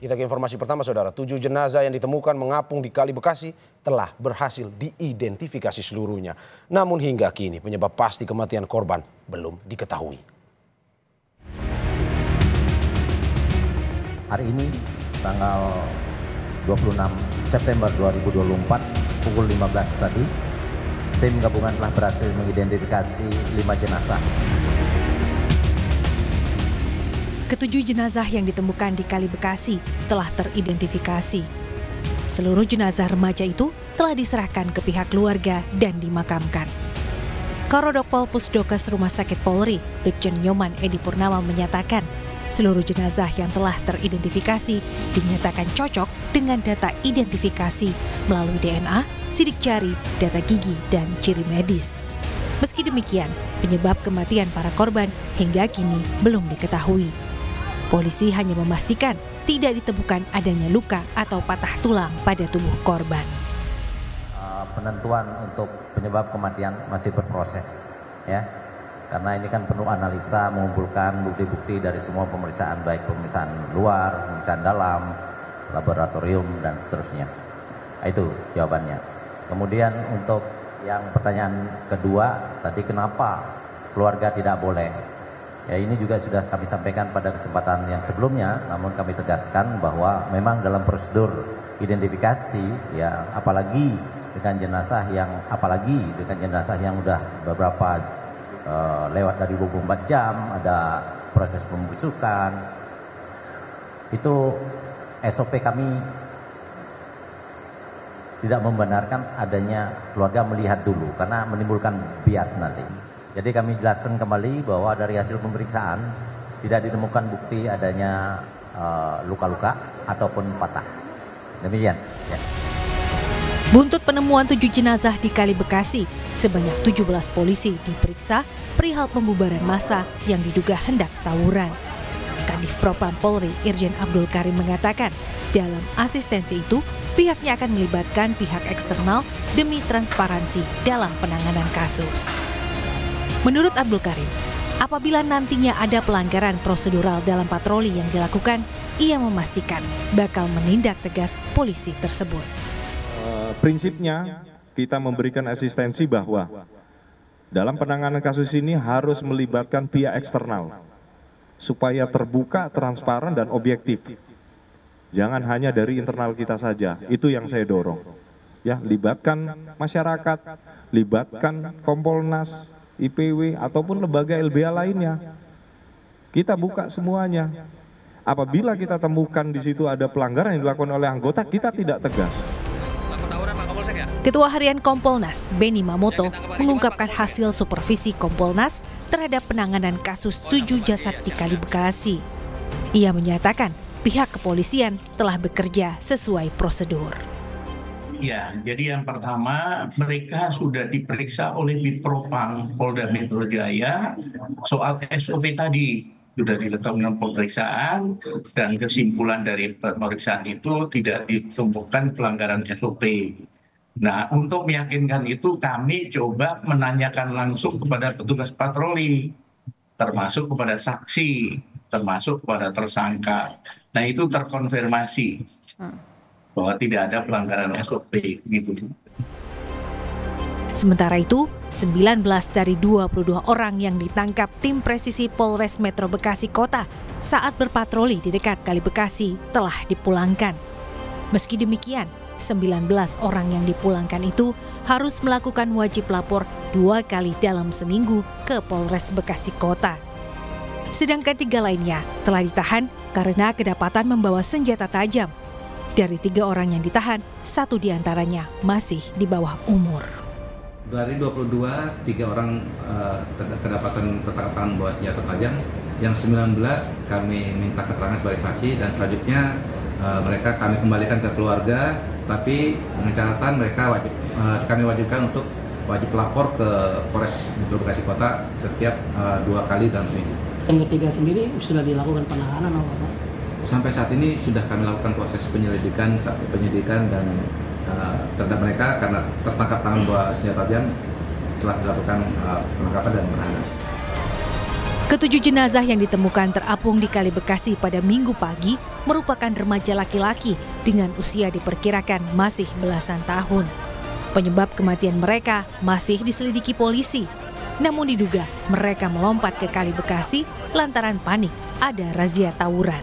Kita ke informasi pertama saudara, tujuh jenazah yang ditemukan mengapung di Kali Bekasi telah berhasil diidentifikasi seluruhnya. Namun hingga kini penyebab pasti kematian korban belum diketahui. Hari ini tanggal 26 September 2024 pukul 15 tadi, tim gabungan telah berhasil mengidentifikasi lima jenazah Ketujuh jenazah yang ditemukan di Kali Bekasi telah teridentifikasi. Seluruh jenazah remaja itu telah diserahkan ke pihak keluarga dan dimakamkan. Karodok Pusdokes Rumah Sakit Polri, Brigjen Nyoman Edi Purnama menyatakan, seluruh jenazah yang telah teridentifikasi dinyatakan cocok dengan data identifikasi melalui DNA, sidik jari, data gigi, dan ciri medis. Meski demikian, penyebab kematian para korban hingga kini belum diketahui. Polisi hanya memastikan tidak ditemukan adanya luka atau patah tulang pada tubuh korban. Uh, penentuan untuk penyebab kematian masih berproses, ya. Karena ini kan penuh analisa, mengumpulkan bukti-bukti dari semua pemeriksaan, baik pemeriksaan luar, pemeriksaan dalam, laboratorium, dan seterusnya. Nah, itu jawabannya. Kemudian untuk yang pertanyaan kedua, tadi kenapa keluarga tidak boleh Ya ini juga sudah kami sampaikan pada kesempatan yang sebelumnya, namun kami tegaskan bahwa memang dalam prosedur identifikasi, ya apalagi dengan jenazah yang apalagi dengan jenazah yang sudah beberapa uh, lewat dari 24 jam, ada proses pembusukan, itu SOP kami tidak membenarkan adanya keluarga melihat dulu karena menimbulkan bias nanti. Jadi kami jelaskan kembali bahwa dari hasil pemeriksaan tidak ditemukan bukti adanya eh, luka-luka uh, ataupun patah. Demikian. Ya. Buntut penemuan tujuh jenazah di Kali Bekasi, sebanyak 17 polisi diperiksa perihal pembubaran massa yang diduga hendak tawuran. Kadif Propam Polri Irjen Abdul Karim mengatakan, dalam asistensi itu pihaknya akan melibatkan pihak eksternal demi transparansi dalam penanganan kasus. Menurut Abdul Karim, apabila nantinya ada pelanggaran prosedural dalam patroli yang dilakukan, ia memastikan bakal menindak tegas polisi tersebut. Uh, prinsipnya kita memberikan asistensi bahwa dalam penanganan kasus ini harus melibatkan pihak eksternal supaya terbuka, transparan, dan objektif. Jangan hanya dari internal kita saja, itu yang saya dorong. Ya, libatkan masyarakat, libatkan Kompolnas, IPW ataupun lembaga LBH lainnya. Kita buka semuanya. Apabila kita temukan di situ ada pelanggaran yang dilakukan oleh anggota, kita tidak tegas. Ketua Harian Kompolnas, Beni Mamoto, mengungkapkan hasil supervisi Kompolnas terhadap penanganan kasus tujuh jasad di Kali Bekasi. Ia menyatakan pihak kepolisian telah bekerja sesuai prosedur. Ya, jadi yang pertama mereka sudah diperiksa oleh Bitpropam Polda Metro Jaya soal SOP tadi sudah dilakukan pemeriksaan dan kesimpulan dari pemeriksaan itu tidak ditemukan pelanggaran SOP. Nah, untuk meyakinkan itu kami coba menanyakan langsung kepada petugas patroli, termasuk kepada saksi, termasuk kepada tersangka. Nah, itu terkonfirmasi. Hmm bahwa tidak ada pelanggaran SOP gitu. Sementara itu, 19 dari 22 orang yang ditangkap tim presisi Polres Metro Bekasi Kota saat berpatroli di dekat Kali Bekasi telah dipulangkan. Meski demikian, 19 orang yang dipulangkan itu harus melakukan wajib lapor dua kali dalam seminggu ke Polres Bekasi Kota. Sedangkan tiga lainnya telah ditahan karena kedapatan membawa senjata tajam dari tiga orang yang ditahan, satu di antaranya masih di bawah umur. Dari 22, tiga orang uh, kedapatan tertangkap bawa senjata tajam. Yang 19 kami minta keterangan sebagai saksi dan selanjutnya uh, mereka kami kembalikan ke keluarga. Tapi dengan catatan mereka wajib uh, kami wajibkan untuk wajib lapor ke Polres Metro Bekasi Kota setiap uh, dua kali dalam seminggu. Yang ketiga sendiri sudah dilakukan penahanan apa Pak? Sampai saat ini sudah kami lakukan proses penyelidikan penyelidikan dan uh, terhadap mereka karena tertangkap tangan bawa senjata tajam telah dilakukan uh, penangkapan dan penahanan. Ketujuh jenazah yang ditemukan terapung di Kali Bekasi pada minggu pagi merupakan remaja laki-laki dengan usia diperkirakan masih belasan tahun. Penyebab kematian mereka masih diselidiki polisi. Namun diduga mereka melompat ke Kali Bekasi lantaran panik ada razia tawuran.